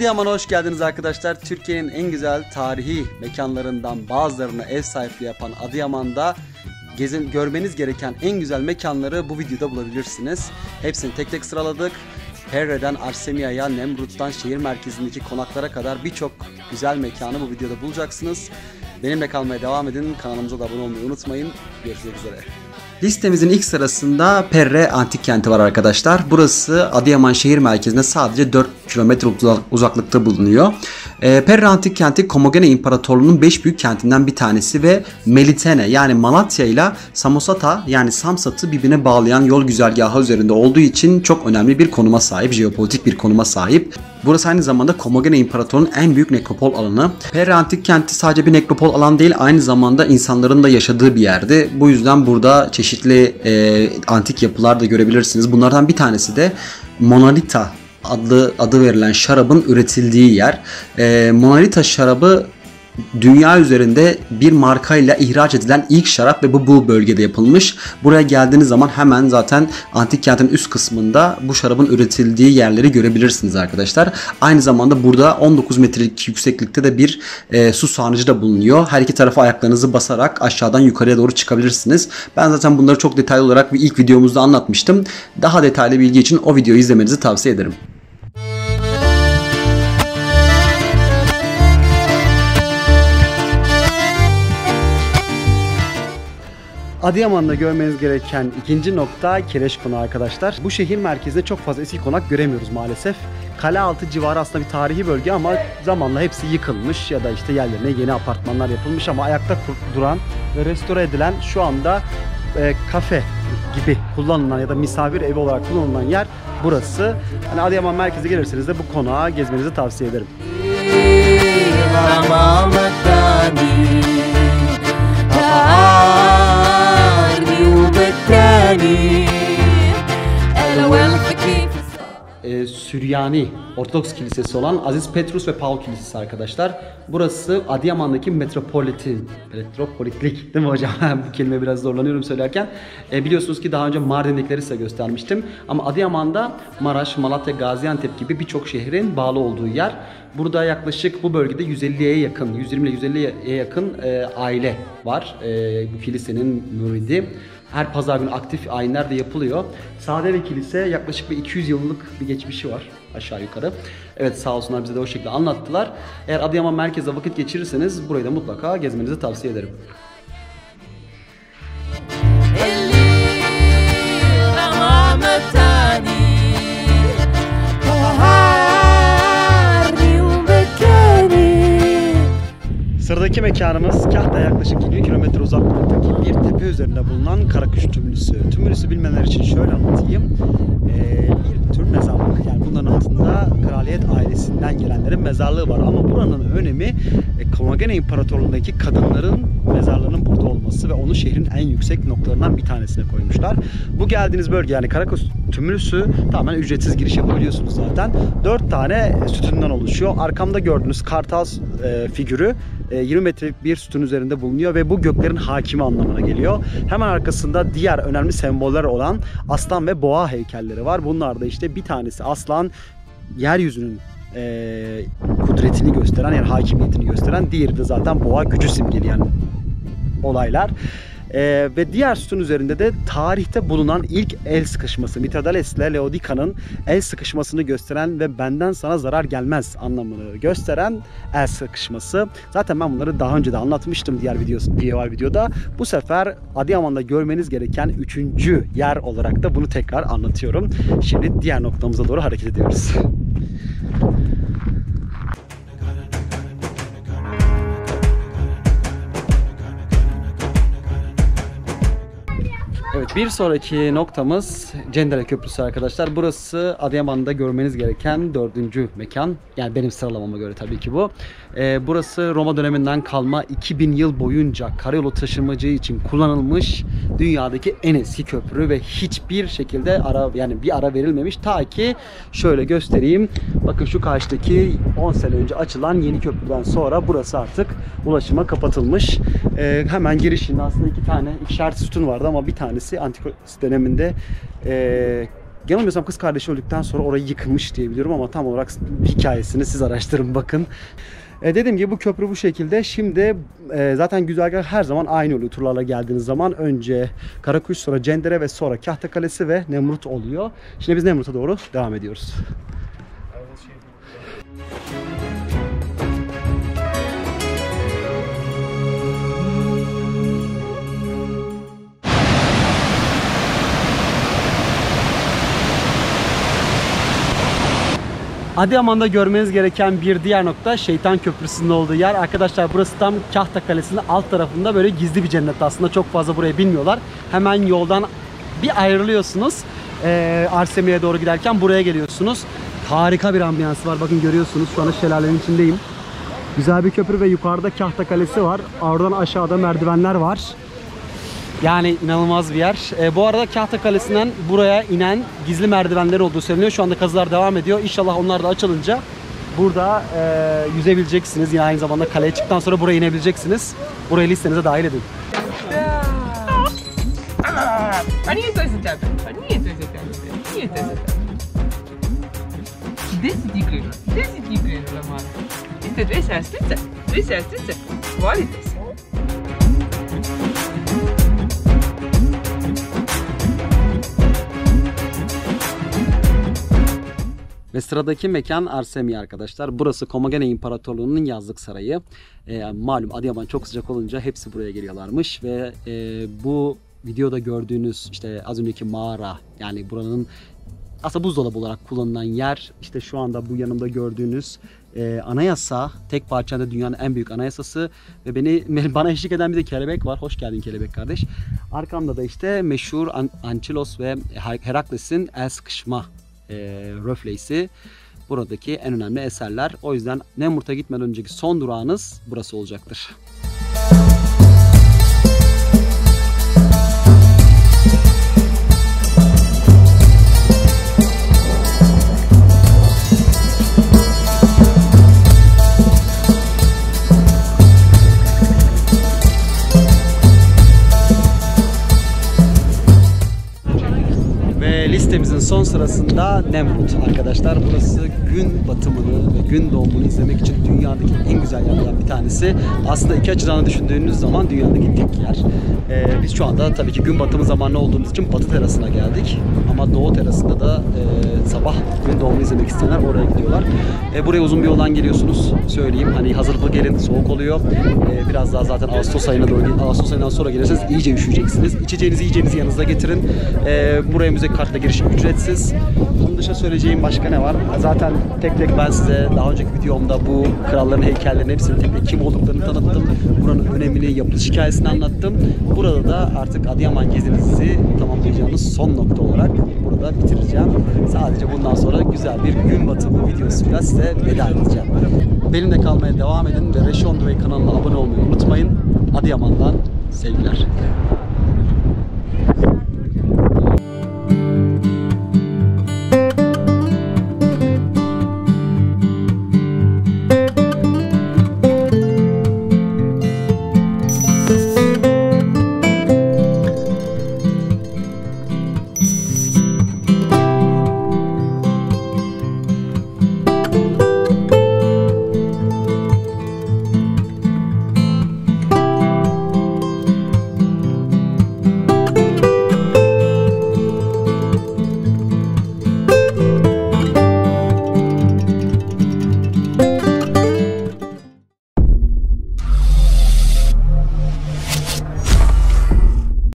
Adıyaman'a hoş geldiniz arkadaşlar. Türkiye'nin en güzel tarihi mekanlarından bazılarına ev sahipliği yapan Adıyaman'da gezin görmeniz gereken en güzel mekanları bu videoda bulabilirsiniz. Hepsini tek tek sıraladık. Perre'den Arsemia'ya, Nemrut'tan şehir merkezindeki konaklara kadar birçok güzel mekanı bu videoda bulacaksınız. Benimle kalmaya devam edin. Kanalımıza da abone olmayı unutmayın. Görüşmek üzere. Listemizin ilk sırasında Perre Antik Kenti var arkadaşlar. Burası Adıyaman şehir merkezine sadece 4 kilometre uzak- uzaklıkta bulunuyor. Ee, Perre Antik Kenti Komagene İmparatorluğu'nun 5 büyük kentinden bir tanesi ve Melitene yani Malatya ile Samosata yani Samsat'ı birbirine bağlayan yol güzergahı üzerinde olduğu için çok önemli bir konuma sahip, jeopolitik bir konuma sahip. Burası aynı zamanda Komagene İmparatorluğu'nun en büyük nekropol alanı. Perre Antik Kenti sadece bir nekropol alan değil, aynı zamanda insanların da yaşadığı bir yerdi. Bu yüzden burada çeşitli e, antik yapılar da görebilirsiniz. Bunlardan bir tanesi de Monalita adlı adı verilen şarabın üretildiği yer. E, Monalita şarabı dünya üzerinde bir markayla ihraç edilen ilk şarap ve bu bu bölgede yapılmış. Buraya geldiğiniz zaman hemen zaten antik kentin üst kısmında bu şarabın üretildiği yerleri görebilirsiniz arkadaşlar. Aynı zamanda burada 19 metrelik yükseklikte de bir e, su sarnıcı da bulunuyor. Her iki tarafa ayaklarınızı basarak aşağıdan yukarıya doğru çıkabilirsiniz. Ben zaten bunları çok detaylı olarak bir ilk videomuzda anlatmıştım. Daha detaylı bilgi için o videoyu izlemenizi tavsiye ederim. Adıyaman'da görmeniz gereken ikinci nokta Kereş Konağı arkadaşlar. Bu şehir merkezinde çok fazla eski konak göremiyoruz maalesef. Kale altı civarı aslında bir tarihi bölge ama zamanla hepsi yıkılmış ya da işte yerlerine yeni apartmanlar yapılmış ama ayakta duran ve restore edilen şu anda e, kafe gibi kullanılan ya da misafir evi olarak kullanılan yer burası. Yani Adıyaman merkeze gelirseniz de bu konağa gezmenizi tavsiye ederim. Tamam. Ee, Süryani Ortodoks Kilisesi olan Aziz Petrus ve Paul Kilisesi arkadaşlar. Burası Adıyaman'daki metropolitin, metropolitlik değil mi hocam? Bu kelime biraz zorlanıyorum söylerken. Ee, biliyorsunuz ki daha önce Mardin'dekileri size göstermiştim. Ama Adıyaman'da Maraş, Malatya, Gaziantep gibi birçok şehrin bağlı olduğu yer. Burada yaklaşık bu bölgede 150'ye yakın, 120 ile 150'ye yakın e, aile var. E, bu kilisenin müridi. Her pazar günü aktif ayinler de yapılıyor. Sadeve Kilise yaklaşık bir 200 yıllık bir geçmişi var aşağı yukarı. Evet sağ olsunlar bize de o şekilde anlattılar. Eğer Adıyaman merkezde vakit geçirirseniz burayı da mutlaka gezmenizi tavsiye ederim. Elif, Sıradaki mekanımız Kahta yaklaşık 20 kilometre uzaklıktaki bir tepe üzerinde bulunan Karakuş Tümülüsü. Tümülüsü bilmeyenler için şöyle anlatayım. Ee, bir tür mezarlık. Yani bunların altında kraliyet ailesinden gelenlerin mezarlığı var. Ama buranın önemi e, Komagene İmparatorluğu'ndaki kadınların mezarlarının burada olması ve onu şehrin en yüksek noktalarından bir tanesine koymuşlar. Bu geldiğiniz bölge yani Karakuş Tümülüsü tamamen ücretsiz giriş yapabiliyorsunuz zaten. 4 tane sütundan oluşuyor. Arkamda gördüğünüz kartal e, figürü e, 20 metrelik bir sütun üzerinde bulunuyor ve bu göklerin hakimi anlamına geliyor. Hemen arkasında diğer önemli semboller olan aslan ve boğa heykelleri var. Bunlar da işte bir tanesi aslan yeryüzünün e, kudretini gösteren yani hakimiyetini gösteren diğeri de zaten boğa gücü simgeleyen olaylar. Ee, ve diğer sütun üzerinde de tarihte bulunan ilk el sıkışması Mitradales ile Laodika'nın el sıkışmasını gösteren ve benden sana zarar gelmez anlamını gösteren el sıkışması. Zaten ben bunları daha önce de anlatmıştım diğer videosu, diğer videoda. Bu sefer Adıyaman'da görmeniz gereken üçüncü yer olarak da bunu tekrar anlatıyorum. Şimdi diğer noktamıza doğru hareket ediyoruz. Evet bir sonraki noktamız Cendere Köprüsü arkadaşlar. Burası Adıyaman'da görmeniz gereken dördüncü mekan. Yani benim sıralamama göre tabii ki bu. Ee, burası Roma döneminden kalma 2000 yıl boyunca karayolu taşımacı için kullanılmış dünyadaki en eski köprü ve hiçbir şekilde ara yani bir ara verilmemiş ta ki şöyle göstereyim. Bakın şu karşıdaki 10 sene önce açılan yeni köprüden sonra burası artık ulaşıma kapatılmış. Ee, hemen girişinde aslında iki tane ikişer sütun vardı ama bir tanesi antik döneminde e, Yanılmıyorsam kız kardeşi öldükten sonra orayı yıkmış diye biliyorum ama tam olarak hikayesini siz araştırın bakın. E, dediğim gibi bu köprü bu şekilde. Şimdi e, zaten güzergah her zaman aynı oluyor turlarla geldiğiniz zaman. Önce Karakuş, sonra Cendere ve sonra Kahta Kalesi ve Nemrut oluyor. Şimdi biz Nemrut'a doğru devam ediyoruz. Adıyaman'da görmeniz gereken bir diğer nokta Şeytan Köprüsü'nün olduğu yer. Arkadaşlar burası tam Kahta Kalesi'nin alt tarafında böyle gizli bir cennet aslında. Çok fazla burayı bilmiyorlar. Hemen yoldan bir ayrılıyorsunuz. Ee, Arsemiye'ye doğru giderken buraya geliyorsunuz. Harika bir ambiyansı var. Bakın görüyorsunuz şu anda şelalenin içindeyim. Güzel bir köprü ve yukarıda Kahta Kalesi var. Oradan aşağıda merdivenler var. Yani inanılmaz bir yer. E, bu arada Kahta Kalesi'nden buraya inen gizli merdivenler olduğu söyleniyor. Şu anda kazılar devam ediyor. İnşallah onlar da açılınca burada e, yüzebileceksiniz. Yine aynı zamanda kaleye çıktıktan sonra buraya inebileceksiniz. Burayı listenize dahil edin. Они это затяпят. Они это затяпят. Они это затяпят. Desiti kyllä. Desiti kyllä, Ve sıradaki mekan Arsemi arkadaşlar. Burası Komagene İmparatorluğu'nun yazlık sarayı. E, malum Adıyaman çok sıcak olunca hepsi buraya geliyorlarmış ve e, bu videoda gördüğünüz işte az önceki mağara yani buranın aslında buzdolabı olarak kullanılan yer işte şu anda bu yanımda gördüğünüz e, anayasa tek parçada dünyanın en büyük anayasası ve beni bana eşlik eden bir de kelebek var. Hoş geldin kelebek kardeş. Arkamda da işte meşhur An- Anchilos ve Her- Herakles'in el sıkışma e, röfleysi buradaki en önemli eserler. O yüzden Nemrut'a gitmeden önceki son durağınız burası olacaktır. Son sırasında Nemrut arkadaşlar. Burası gün batımını ve gün doğumunu izlemek için dünyadaki en güzel yerlerden bir tanesi. Aslında iki açıdan da düşündüğünüz zaman dünyadaki tek yer. Ee, biz şu anda tabii ki gün batımı zamanı olduğumuz için batı terasına geldik. Ama doğu terasında da e, sabah gün doğumunu izlemek isteyenler oraya gidiyorlar. E, buraya uzun bir yoldan geliyorsunuz. Söyleyeyim hani hazırlıklı gelin soğuk oluyor. E, biraz daha zaten Ağustos ayına doğru. Ağustos ayından sonra gelirseniz iyice üşüyeceksiniz. İçeceğinizi yiyeceğinizi yanınızda getirin. E, buraya müze kartla giriş ücretsiz. Bunun dışında söyleyeceğim başka ne var? Zaten tek tek ben size daha önceki videomda bu kralların heykellerinin hepsini tek tek kim olduklarını tanıttım. Buranın önemini, yapılış hikayesini anlattım. Burada da artık Adıyaman gezinizi tamamlayacağınız son nokta olarak burada bitireceğim. Sadece bundan sonra güzel bir gün batımı videosuyla size veda edeceğim. Benimle kalmaya devam edin ve Reşon Duray kanalına abone olmayı unutmayın. Adıyaman'dan sevgiler.